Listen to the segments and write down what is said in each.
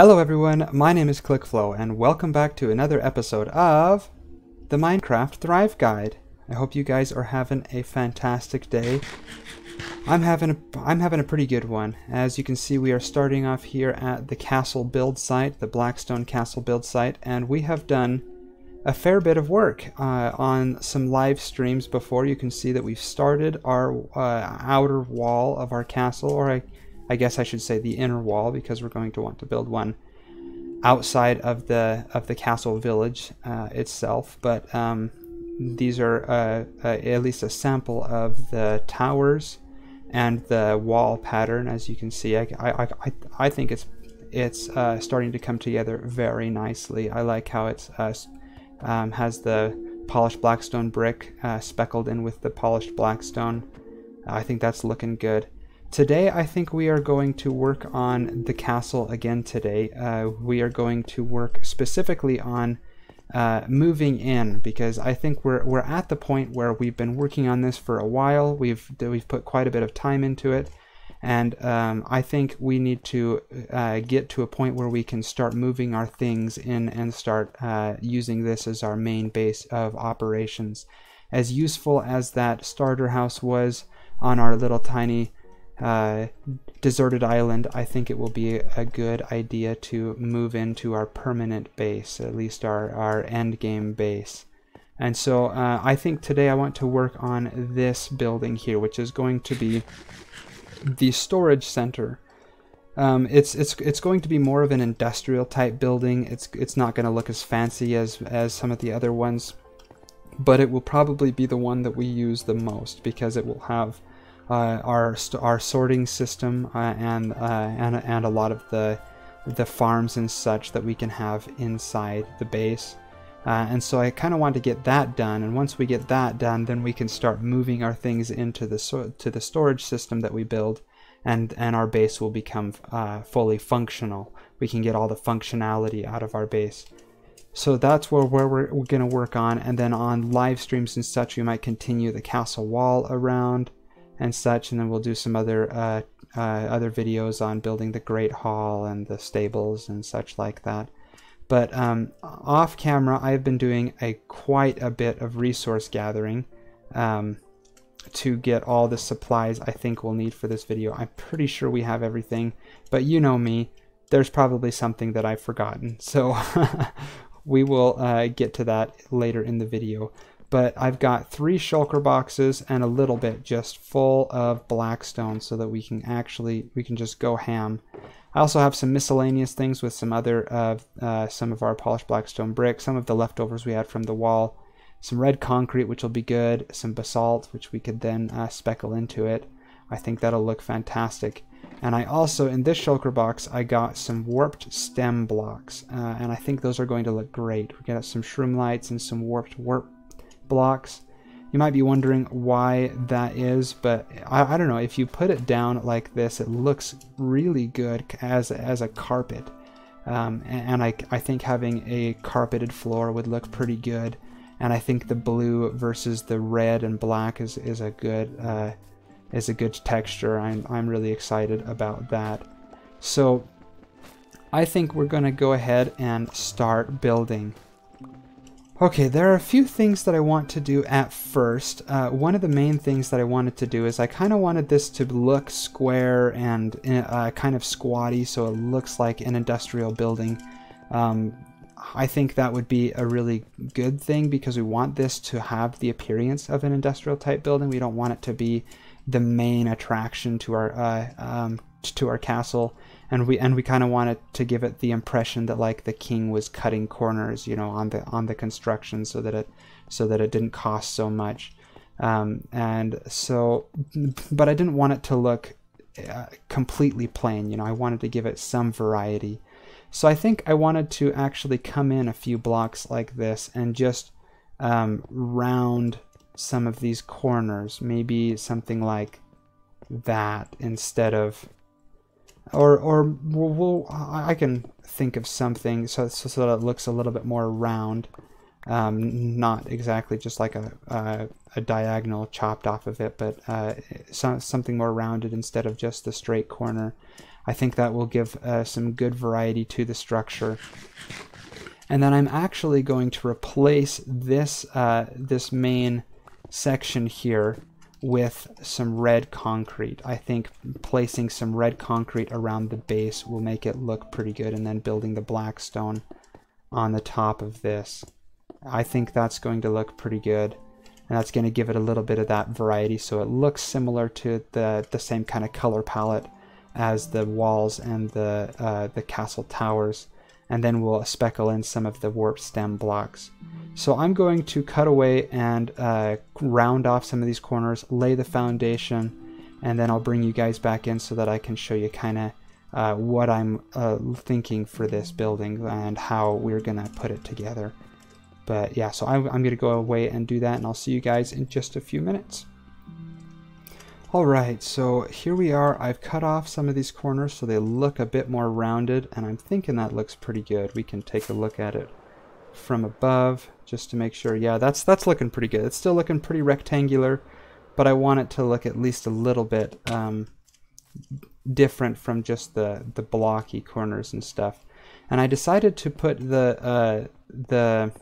Hello everyone, my name is KlickFlow and welcome back to another episode of the Minecraft Thrive Guide. I hope you guys are having a fantastic day. I'm having a, I'm having a pretty good one. As you can see we are starting off here at the castle build site, the Blackstone castle build site, and we have done a fair bit of work uh, on some live streams before. You can see that we've started our uh, outer wall of our castle, or I I guess I should say the inner wall because we're going to want to build one outside of the of the castle village uh, itself. But um, these are uh, uh, at least a sample of the towers and the wall pattern. As you can see, I I, I, I think it's it's uh, starting to come together very nicely. I like how it's uh, um, has the polished blackstone brick uh, speckled in with the polished blackstone. I think that's looking good. Today I think we are going to work on the castle again today. Uh, we are going to work specifically on uh, moving in because I think we're, we're at the point where we've been working on this for a while. We've, we've put quite a bit of time into it and um, I think we need to uh, get to a point where we can start moving our things in and start uh, using this as our main base of operations. As useful as that starter house was on our little tiny uh, deserted island, I think it will be a good idea to move into our permanent base, at least our, our end game base. And so uh, I think today I want to work on this building here, which is going to be the storage center. Um, it's it's it's going to be more of an industrial type building. It's it's not going to look as fancy as as some of the other ones, but it will probably be the one that we use the most because it will have our our sorting system uh, and uh, and and a lot of the the farms and such that we can have inside the base. Uh, and so I kind of want to get that done. And once we get that done, then we can start moving our things into the so to the storage system that we build, and and our base will become uh, fully functional. We can get all the functionality out of our base. So that's where, where we're, we're going to work on. And then on live streams and such, we might continue the castle wall around and such, and then we'll do some other uh, uh, other videos on building the Great Hall and the stables and such like that. But um, off camera, I've been doing a quite a bit of resource gathering um, to get all the supplies I think we'll need for this video. I'm pretty sure we have everything, but you know me, there's probably something that I've forgotten. So we will uh, get to that later in the video but I've got three shulker boxes and a little bit just full of blackstone so that we can actually we can just go ham. I also have some miscellaneous things with some other of uh, some of our polished blackstone brick, some of the leftovers we had from the wall, some red concrete which will be good, some basalt which we could then uh, speckle into it. I think that'll look fantastic. And I also, in this shulker box, I got some warped stem blocks. Uh, and I think those are going to look great. We got some shroomlights and some warped wart blocks. You might be wondering why that is, but I, I, don't know. If you put it down like this, it looks really good as, as a carpet. Um, and, and I, I think having a carpeted floor would look pretty good. And I think the blue versus the red and black is, is a good uh, is a good texture. I'm, I'm really excited about that. So I think we're going to go ahead and start building. Okay, there are a few things that I want to do at first. Uh, one of the main things that I wanted to do is I kind of wanted this to look square and uh, kind of squatty so it looks like an industrial building. Um, I think that would be a really good thing because we want this to have the appearance of an industrial type building. We don't want it to be the main attraction to our uh, um, to our castle and we and we kind of wanted to give it the impression that like the king was cutting corners you know on the on the construction so that it so that it didn't cost so much. Um, and so but I didn't want it to look uh, completely plain you know I wanted to give it some variety. So I think I wanted to actually come in a few blocks like this and just um, round some of these corners maybe something like that instead of or or we'll, we'll, I can think of something so, so, so that it looks a little bit more round, um, not exactly just like a, a, a diagonal chopped off of it, but uh, so, something more rounded instead of just the straight corner. I think that will give uh, some good variety to the structure. And then I'm actually going to replace this, uh, this main section here with some red concrete. I think placing some red concrete around the base will make it look pretty good and then building the black stone on the top of this. I think that's going to look pretty good and that's going to give it a little bit of that variety so it looks similar to the, the same kind of color palette as the walls and the, uh, the castle towers and then we'll speckle in some of the warp stem blocks. So I'm going to cut away and uh, round off some of these corners, lay the foundation, and then I'll bring you guys back in so that I can show you kind of uh, what I'm uh, thinking for this building and how we're going to put it together. But yeah, so I'm, I'm going to go away and do that, and I'll see you guys in just a few minutes. Alright, so here we are. I've cut off some of these corners so they look a bit more rounded, and I'm thinking that looks pretty good. We can take a look at it from above just to make sure. Yeah, that's that's looking pretty good. It's still looking pretty rectangular, but I want it to look at least a little bit um, different from just the, the blocky corners and stuff. And I decided to put the uh, the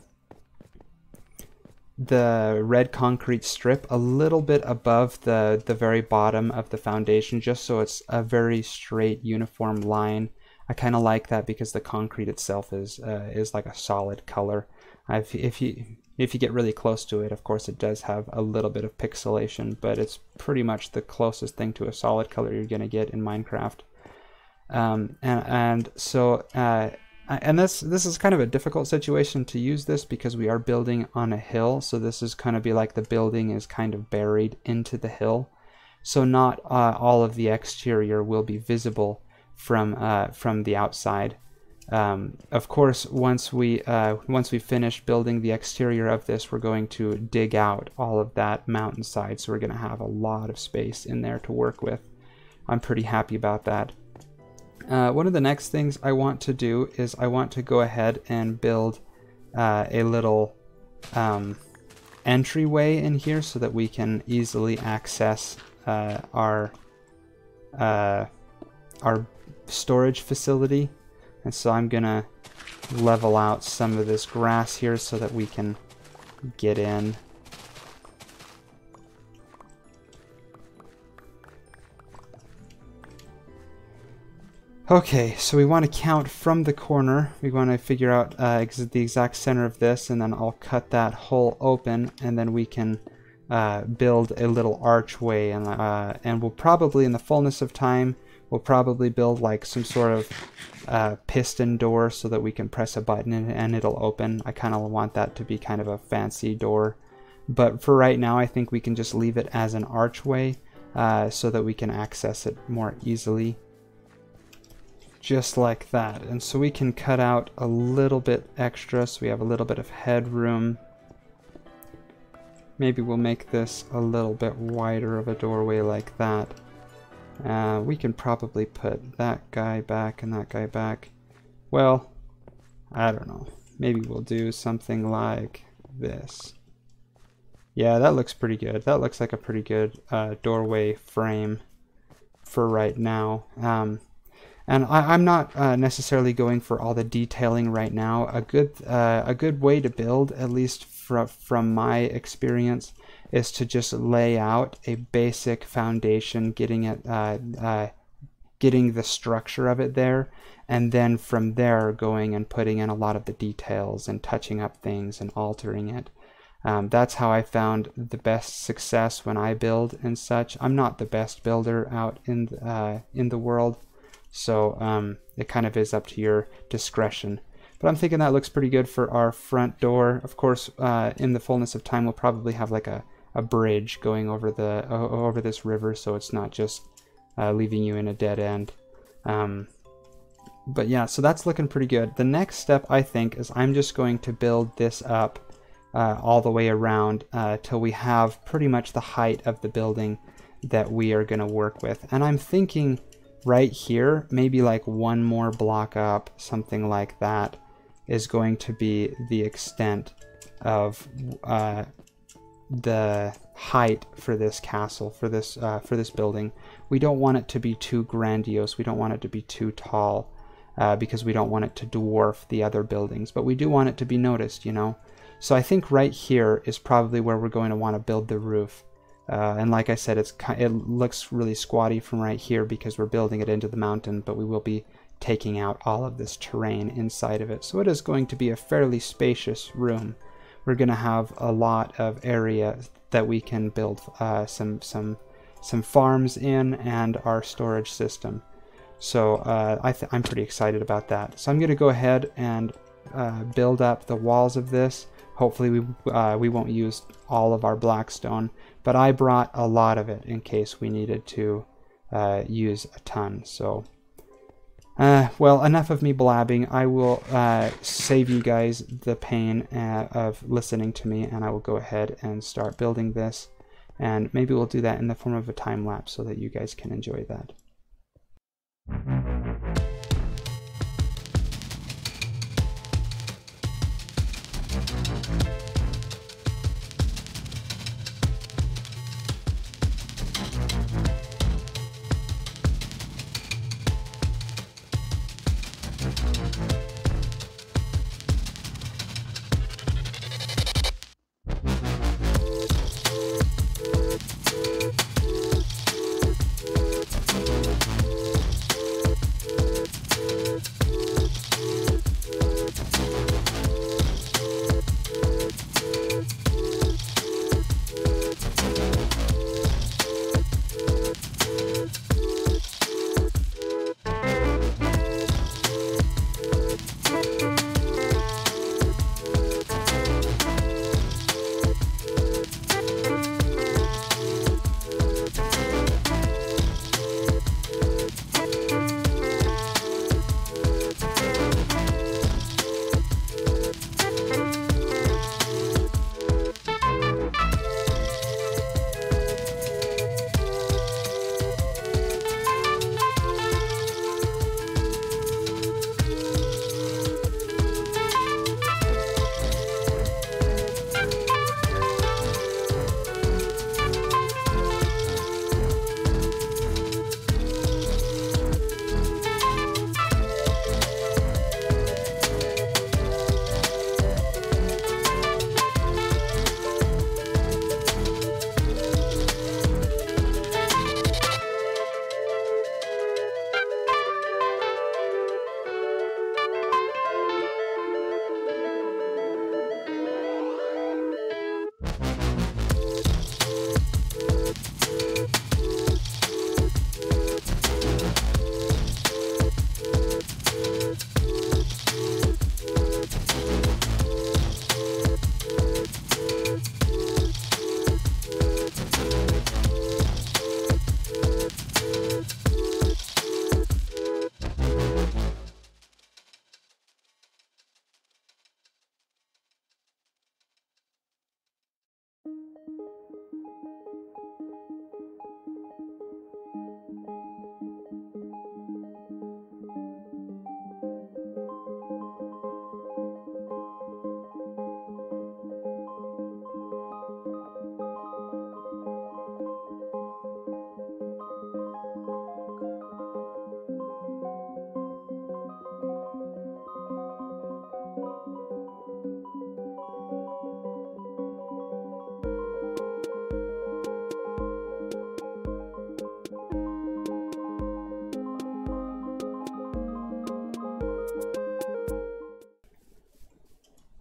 the red concrete strip a little bit above the, the very bottom of the foundation just so it's a very straight uniform line. I kind of like that because the concrete itself is uh, is like a solid color. I've, if you if you get really close to it, of course, it does have a little bit of pixelation, but it's pretty much the closest thing to a solid color you're going to get in Minecraft. Um, and, and so uh, and this this is kind of a difficult situation to use this because we are building on a hill. So this is kind of be like the building is kind of buried into the hill. So not uh, all of the exterior will be visible from uh, from the outside. Um, of course once we uh, once we finish building the exterior of this we're going to dig out all of that mountainside. So we're going to have a lot of space in there to work with. I'm pretty happy about that uh, one of the next things I want to do is I want to go ahead and build uh, a little um, entryway in here so that we can easily access uh, our uh, our storage facility. And so I'm gonna level out some of this grass here so that we can get in Okay, so we want to count from the corner. We want to figure out uh, the exact center of this, and then I'll cut that hole open, and then we can uh, build a little archway. And, uh, and we'll probably, in the fullness of time, we'll probably build like some sort of uh, piston door so that we can press a button and, and it'll open. I kind of want that to be kind of a fancy door. But for right now, I think we can just leave it as an archway uh, so that we can access it more easily just like that. And so we can cut out a little bit extra so we have a little bit of headroom. Maybe we'll make this a little bit wider of a doorway like that. Uh, we can probably put that guy back and that guy back. Well, I don't know. Maybe we'll do something like this. Yeah, that looks pretty good. That looks like a pretty good uh, doorway frame for right now. Um, and I, am not uh, necessarily going for all the detailing right now. A good uh, a good way to build, at least fr from my experience, is to just lay out a basic foundation, getting it, uh, uh, getting the structure of it there, and then from there going and putting in a lot of the details and touching up things and altering it. Um, that's how I found the best success when I build and such. I'm not the best builder out in uh, in the world so um, it kind of is up to your discretion. But I'm thinking that looks pretty good for our front door. Of course, uh, in the fullness of time, we'll probably have like a, a bridge going over the over this river, so it's not just uh, leaving you in a dead end. Um, but yeah, so that's looking pretty good. The next step, I think, is I'm just going to build this up uh, all the way around uh, till we have pretty much the height of the building that we are going to work with. And I'm thinking right here, maybe like one more block up, something like that, is going to be the extent of uh, the height for this castle for this uh, for this building. We don't want it to be too grandiose. We don't want it to be too tall uh, because we don't want it to dwarf the other buildings. But we do want it to be noticed, you know. So I think right here is probably where we're going to want to build the roof. Uh, and like I said, it's it looks really squatty from right here because we're building it into the mountain, but we will be taking out all of this terrain inside of it. So it is going to be a fairly spacious room. We're going to have a lot of area that we can build uh, some some some farms in and our storage system. So uh, I am pretty excited about that. So I'm going to go ahead and uh, build up the walls of this. Hopefully we, uh, we won't use all of our blackstone, but I brought a lot of it in case we needed to uh, use a ton. So, uh, well, enough of me blabbing. I will uh, save you guys the pain uh, of listening to me, and I will go ahead and start building this. And maybe we'll do that in the form of a time lapse so that you guys can enjoy that. Bye.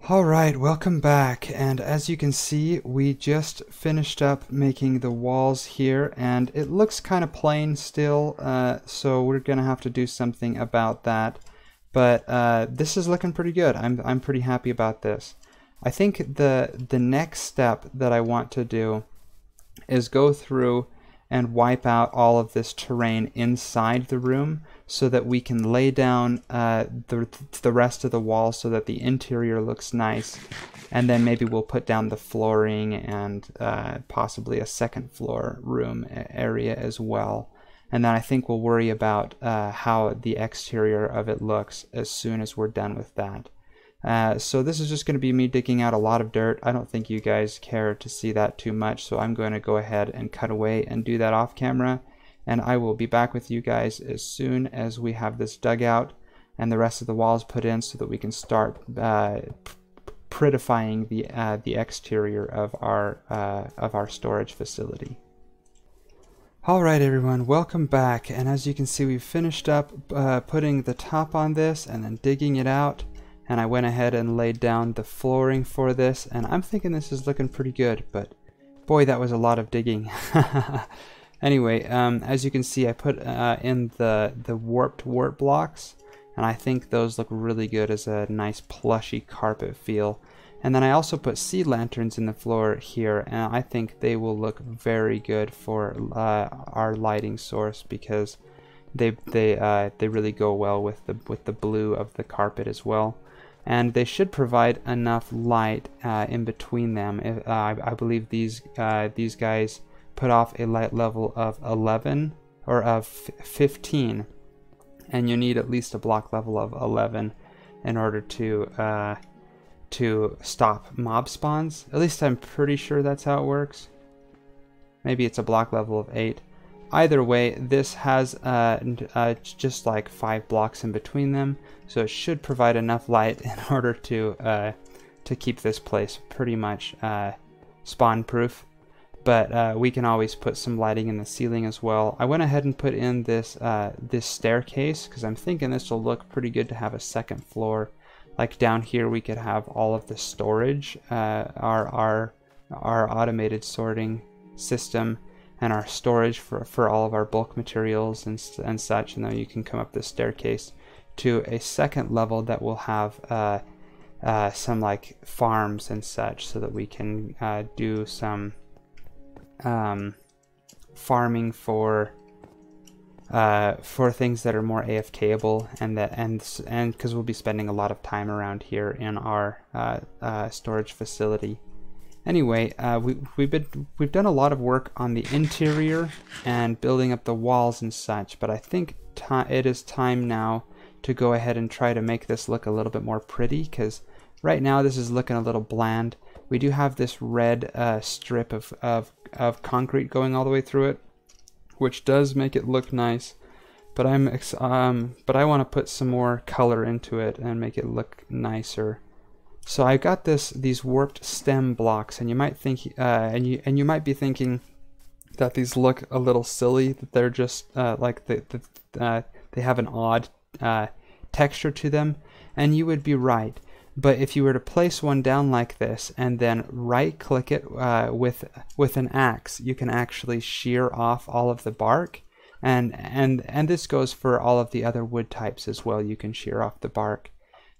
Alright, welcome back, and as you can see, we just finished up making the walls here, and it looks kind of plain still, uh, so we're gonna have to do something about that. But uh, this is looking pretty good. I'm, I'm pretty happy about this. I think the, the next step that I want to do is go through and wipe out all of this terrain inside the room so that we can lay down uh, the, the rest of the wall so that the interior looks nice. And then maybe we'll put down the flooring and uh, possibly a second floor room area as well. And then I think we'll worry about uh, how the exterior of it looks as soon as we're done with that. Uh, so this is just going to be me digging out a lot of dirt. I don't think you guys care to see that too much, so I'm going to go ahead and cut away and do that off camera. And I will be back with you guys as soon as we have this dug out and the rest of the walls put in so that we can start uh, prettifying the uh, the exterior of our uh, of our storage facility. Alright everyone, welcome back. And as you can see we've finished up uh, putting the top on this and then digging it out. And I went ahead and laid down the flooring for this. And I'm thinking this is looking pretty good but boy that was a lot of digging anyway um, as you can see I put uh, in the the warped wart blocks and I think those look really good as a nice plushy carpet feel and then I also put sea lanterns in the floor here and I think they will look very good for uh, our lighting source because they they uh, they really go well with the with the blue of the carpet as well and they should provide enough light uh, in between them. If, uh, I, I, believe these uh, these guys put off a light level of 11 or of 15, and you need at least a block level of 11 in order to uh, to stop mob spawns. At least I'm pretty sure that's how it works. Maybe it's a block level of 8. Either way, this has uh, uh, just like five blocks in between them, so it should provide enough light in order to uh, to keep this place pretty much uh, spawn proof. But uh, we can always put some lighting in the ceiling as well. I went ahead and put in this uh, this staircase because I'm thinking this will look pretty good to have a second floor. Like down here, we could have all of the storage, our our our automated sorting system and our storage for, for all of our bulk materials and, and such and then you can come up this staircase to a second level that will have uh, uh, some like farms and such so that we can uh, do some um, farming for uh, for things that are more AFKable and that and and because we'll be spending a lot of time around here in our uh, uh, storage facility Anyway, uh, we, we've been we've done a lot of work on the interior and building up the walls and such, but I think it is time now to go ahead and try to make this look a little bit more pretty because right now this is looking a little bland. We do have this red uh, strip of, of, of concrete going all the way through it, which does make it look nice. But I'm um, but I want to put some more color into it and make it look nicer. So I've got this these warped stem blocks, and you might think, uh, and you and you might be thinking that these look a little silly. That they're just uh, like the, the uh, they have an odd uh, texture to them, and you would be right. But if you were to place one down like this and then right-click it uh, with with an axe, you can actually shear off all of the bark, and and and this goes for all of the other wood types as well. You can shear off the bark.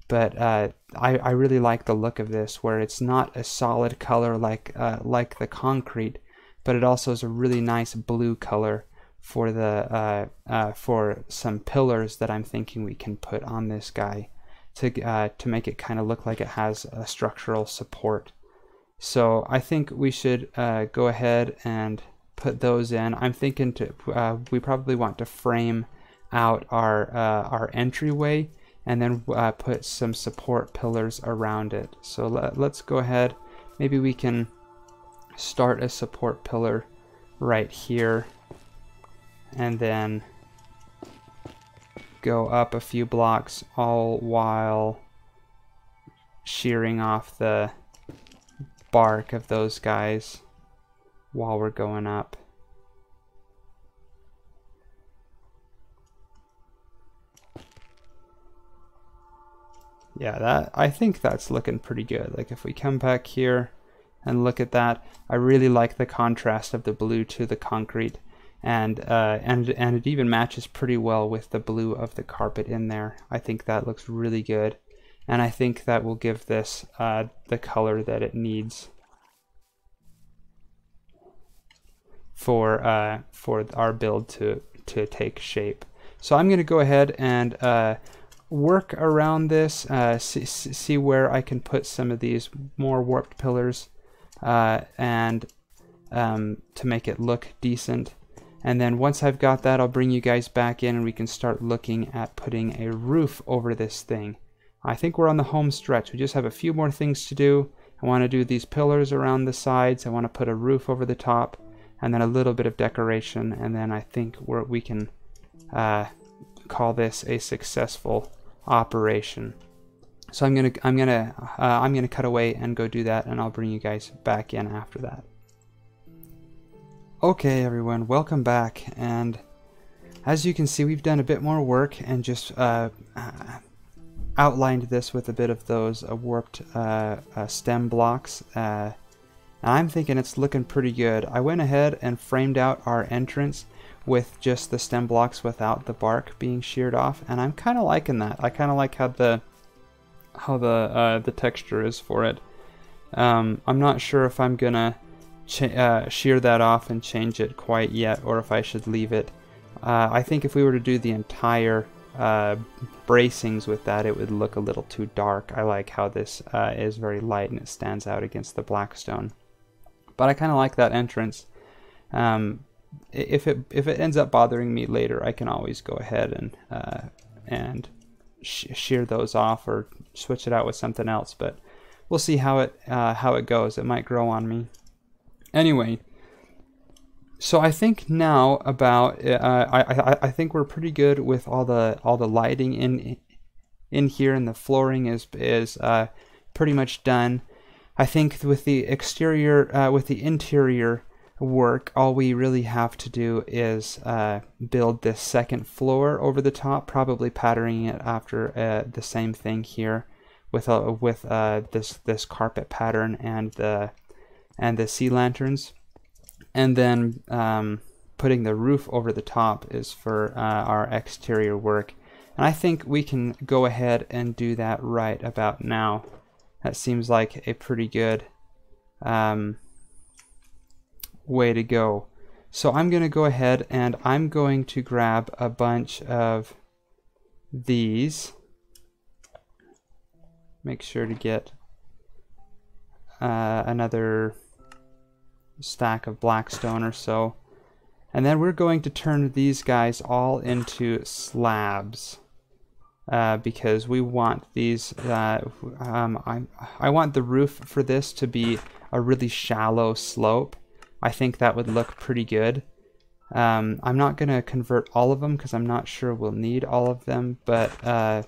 But uh, I, I really like the look of this where it's not a solid color like uh, like the concrete but it also is a really nice blue color for the uh, uh for some pillars that I'm thinking we can put on this guy to uh, to make it kind of look like it has a structural support so I think we should uh, go ahead and put those in I'm thinking to we probably want to frame out our our entryway and then uh, put some support pillars around it. So let, let's go ahead. Maybe we can start a support pillar right here and then go up a few blocks all while shearing off the bark of those guys while we're going up. yeah, that I think that's looking pretty good. Like if we come back here and look at that, I really like the contrast of the blue to the concrete. And uh, and and it even matches pretty well with the blue of the carpet in there. I think that looks really good, and I think that will give this uh, the color that it needs for uh, for our build to to take shape. So I'm going to go ahead and uh, work around this, uh, see, see, where I can put some of these more warped pillars uh, and um, to make it look decent. And then once I've got that, I'll bring you guys back in and we can start looking at putting a roof over this thing. I think we're on the home stretch. We just have a few more things to do. I want to do these pillars around the sides. I want to put a roof over the top and then a little bit of decoration. And then I think we're, we can uh, call this a successful operation. So I'm gonna I'm gonna uh, I'm gonna cut away and go do that, and I'll bring you guys back in after that. Okay, everyone, welcome back. And as you can see, we've done a bit more work and just uh, uh outlined this with a bit of those uh, warped uh, uh, stem blocks. I'm thinking it's looking pretty good. I went ahead and framed out our entrance with just the stem blocks without the bark being sheared off, and I'm kind of liking that. I kind of like how the how the uh, the texture is for it. Um, I'm not sure if I'm gonna uh, shear that off and change it quite yet, or if I should leave it. Uh, I think if we were to do the entire uh, bracings with that, it would look a little too dark. I like how this uh, is very light and it stands out against the black stone. But I kind of like that entrance. Um, if it if it ends up bothering me later, I can always go ahead and uh, and sh shear those off or switch it out with something else. But we'll see how it uh, how it goes. It might grow on me. Anyway, so I think now about uh, I, I I think we're pretty good with all the all the lighting in in here, and the flooring is is uh, pretty much done. I think with the exterior uh, with the interior work, all we really have to do is uh, build this second floor over the top, probably patterning it after uh, the same thing here with uh, with uh, this this carpet pattern and the and the sea lanterns, and then um, putting the roof over the top is for uh, our exterior work. And I think we can go ahead and do that right about now. That seems like a pretty good um, way to go. So I'm going to go ahead and I'm going to grab a bunch of these. Make sure to get uh, another stack of blackstone or so. And then we're going to turn these guys all into slabs. Uh, because we want these, uh, um, I, I want the roof for this to be a really shallow slope. I think that would look pretty good. Um, I'm not going to convert all of them because I'm not sure we'll need all of them, but uh,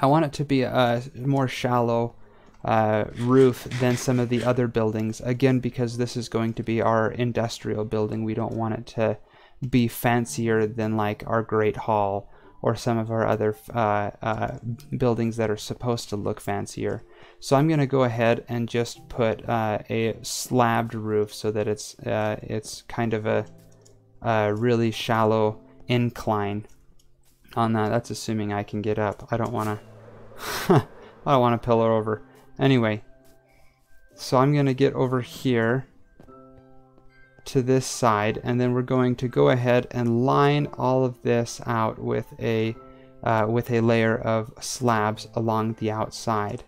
I want it to be a more shallow uh, roof than some of the other buildings. Again, because this is going to be our industrial building, we don't want it to be fancier than like our Great Hall or some of our other uh, uh, buildings that are supposed to look fancier. So I'm going to go ahead and just put uh, a slabbed roof so that it's uh, it's kind of a, a, really shallow incline on that. That's assuming I can get up. I don't want to. I don't want to pillar over. Anyway, so I'm going to get over here to this side and then we're going to go ahead and line all of this out with a uh, with a layer of slabs along the outside.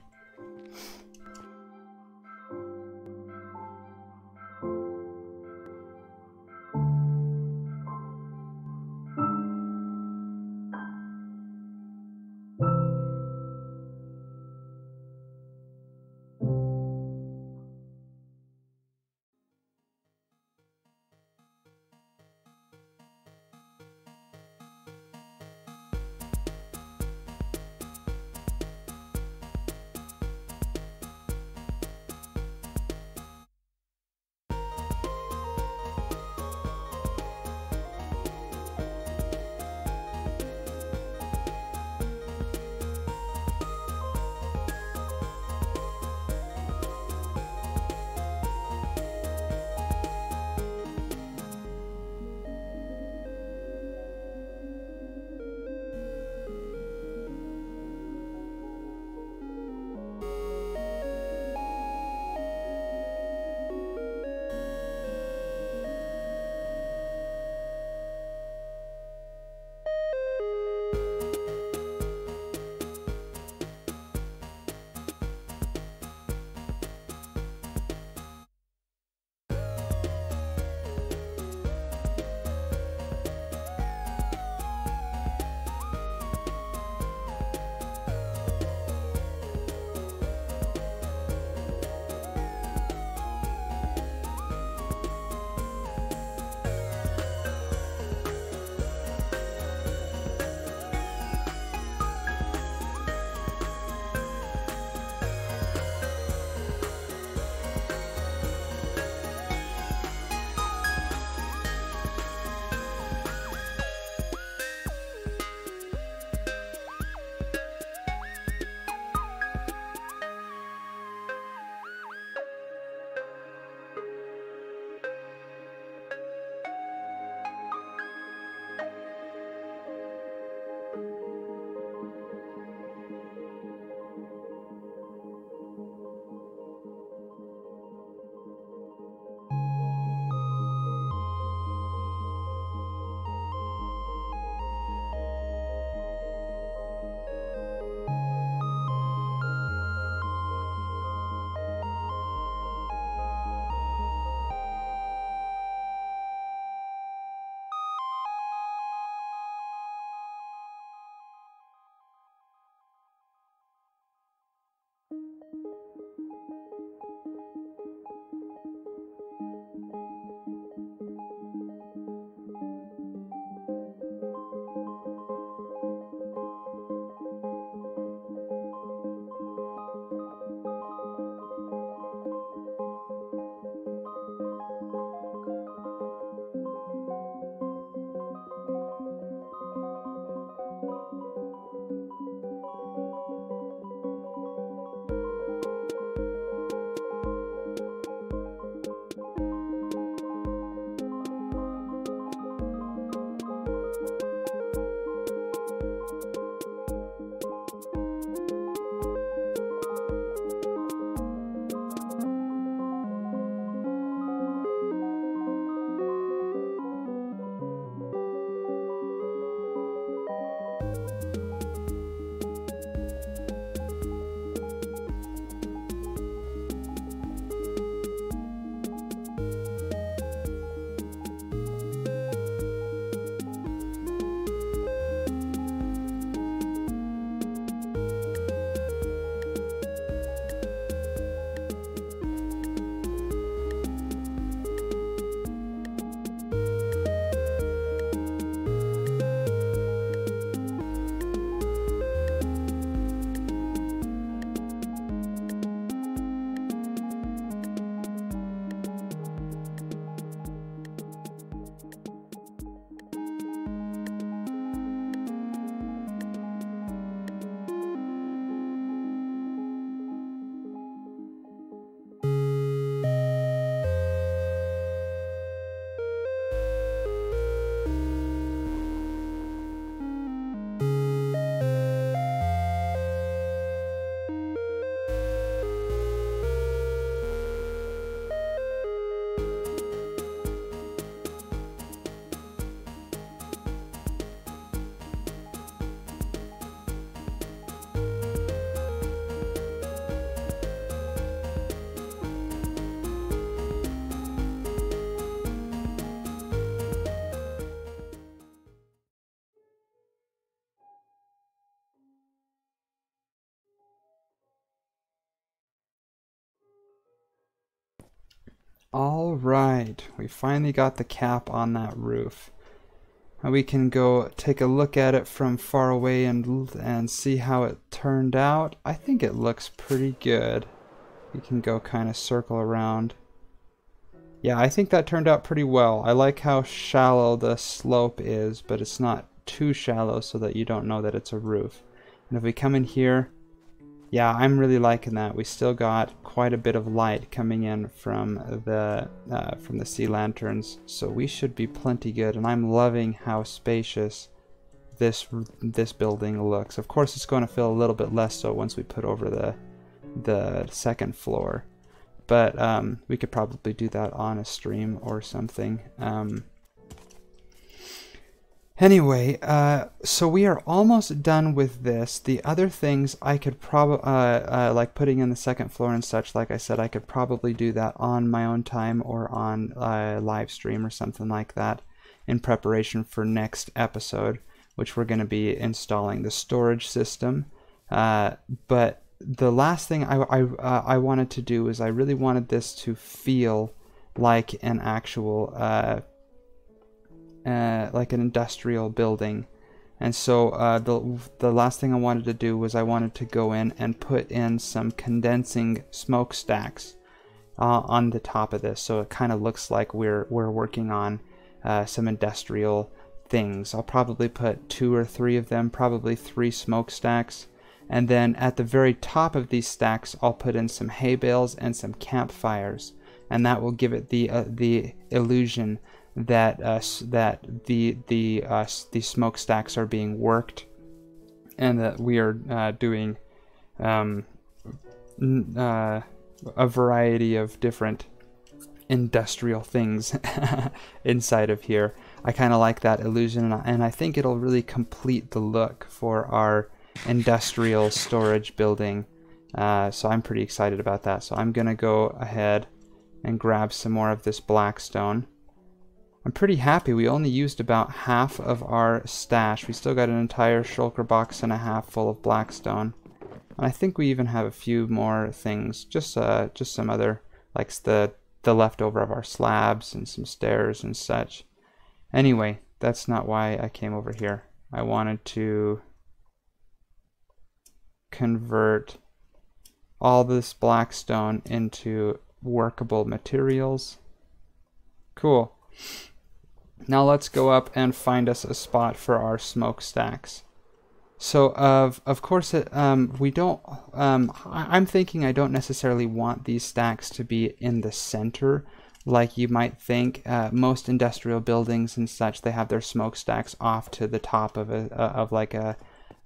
All right, we finally got the cap on that roof. And we can go take a look at it from far away and and see how it turned out. I think it looks pretty good. We can go kind of circle around. Yeah, I think that turned out pretty well. I like how shallow the slope is, but it's not too shallow so that you don't know that it's a roof. And if we come in here, yeah, I'm really liking that. We still got quite a bit of light coming in from the uh, from the sea lanterns, so we should be plenty good. And I'm loving how spacious this this building looks. Of course, it's going to feel a little bit less so once we put over the the second floor, but um, we could probably do that on a stream or something. Um, Anyway, uh, so we are almost done with this. The other things I could probably, uh, uh, like putting in the second floor and such, like I said, I could probably do that on my own time or on a live stream or something like that in preparation for next episode, which we're going to be installing the storage system. Uh, but the last thing I, I, uh, I wanted to do is I really wanted this to feel like an actual uh, like an industrial building. And so uh, the the last thing I wanted to do was I wanted to go in and put in some condensing smokestacks uh, on the top of this, so it kind of looks like we're we're working on uh, some industrial things. I'll probably put two or three of them, probably three smokestacks, and then at the very top of these stacks, I'll put in some hay bales and some campfires, and that will give it the uh, the illusion that uh, that the the uh, the smokestacks are being worked, and that we are uh, doing um, uh, a variety of different industrial things inside of here. I kind of like that illusion, and I think it'll really complete the look for our industrial storage building. Uh, so I'm pretty excited about that. So I'm gonna go ahead and grab some more of this blackstone. I'm pretty happy. We only used about half of our stash. We still got an entire shulker box and a half full of blackstone. And I think we even have a few more things. Just uh, just some other, like the, the leftover of our slabs and some stairs and such. Anyway, that's not why I came over here. I wanted to convert all this blackstone into workable materials. Cool. Now let's go up and find us a spot for our smokestacks. So of of course it, um, we don't. Um, I, am thinking I don't necessarily want these stacks to be in the center, like you might think. Uh, most industrial buildings and such, they have their smokestacks off to the top of a uh, of like a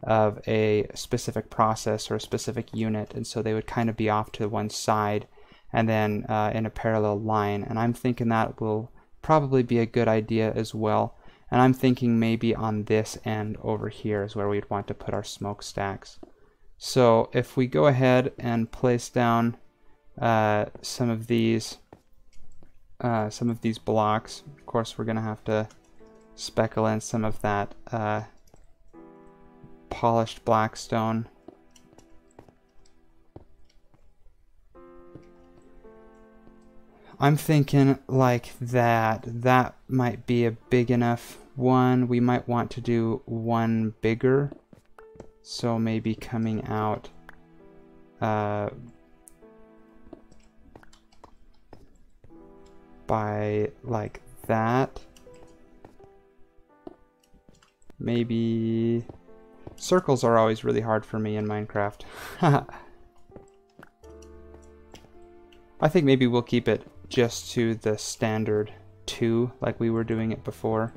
of a specific process or a specific unit, and so they would kind of be off to one side, and then uh, in a parallel line. And I'm thinking that will probably be a good idea as well. And I'm thinking maybe on this end over here is where we'd want to put our smokestacks. So if we go ahead and place down uh, some of these uh, some of these blocks, of course we're going to have to speckle in some of that uh, polished blackstone I'm thinking like that. That might be a big enough one. We might want to do one bigger. So maybe coming out uh, by like that. Maybe circles are always really hard for me in Minecraft. I think maybe we'll keep it just to the standard 2 like we were doing it before.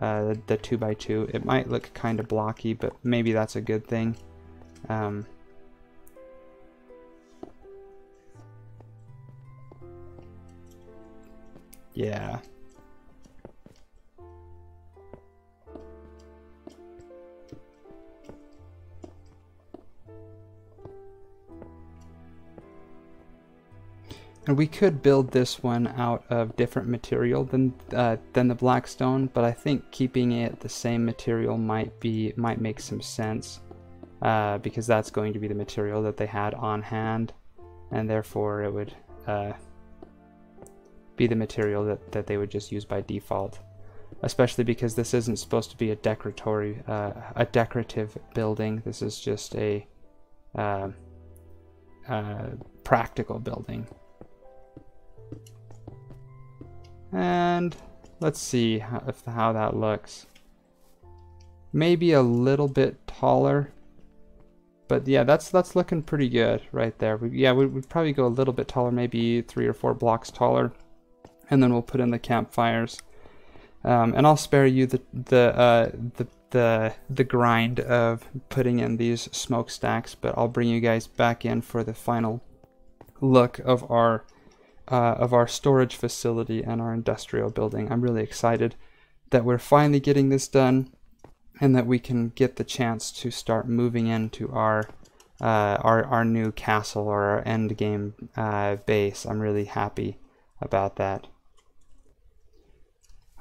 Uh, the 2x2. It might look kind of blocky, but maybe that's a good thing. Um, yeah. And we could build this one out of different material than uh, than the blackstone, but I think keeping it the same material might be might make some sense uh, because that's going to be the material that they had on hand, and therefore it would uh, be the material that, that they would just use by default. Especially because this isn't supposed to be a decoratory, uh, a decorative building. This is just a uh, uh, practical building. And let's see how, if, how that looks. Maybe a little bit taller. But yeah, that's that's looking pretty good right there. We, yeah, we, would probably go a little bit taller, maybe three or four blocks taller. And then we'll put in the campfires. Um, and I'll spare you the the uh, the the the grind of putting in these smokestacks, but I'll bring you guys back in for the final look of our uh, of our storage facility and our industrial building. I'm really excited that we're finally getting this done and that we can get the chance to start moving into our uh, our, our new castle or our end game uh, base. I'm really happy about that.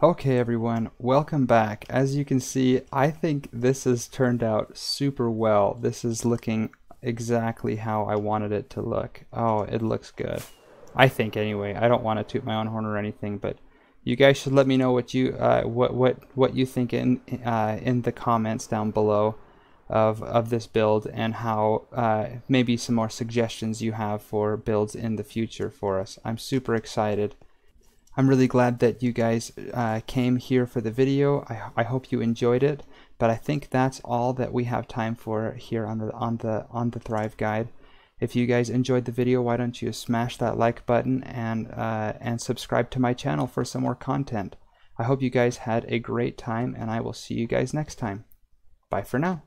Okay everyone, welcome back. As you can see, I think this has turned out super well. This is looking exactly how I wanted it to look. Oh, it looks good. I think anyway. I don't want to toot my own horn or anything, but you guys should let me know what you uh, what what what you think in uh, in the comments down below of of this build and how uh, maybe some more suggestions you have for builds in the future for us. I'm super excited. I'm really glad that you guys uh, came here for the video. I, I hope you enjoyed it, but I think that's all that we have time for here on the on the on the Thrive Guide. If you guys enjoyed the video, why don't you smash that like button and, uh, and subscribe to my channel for some more content. I hope you guys had a great time, and I will see you guys next time. Bye for now.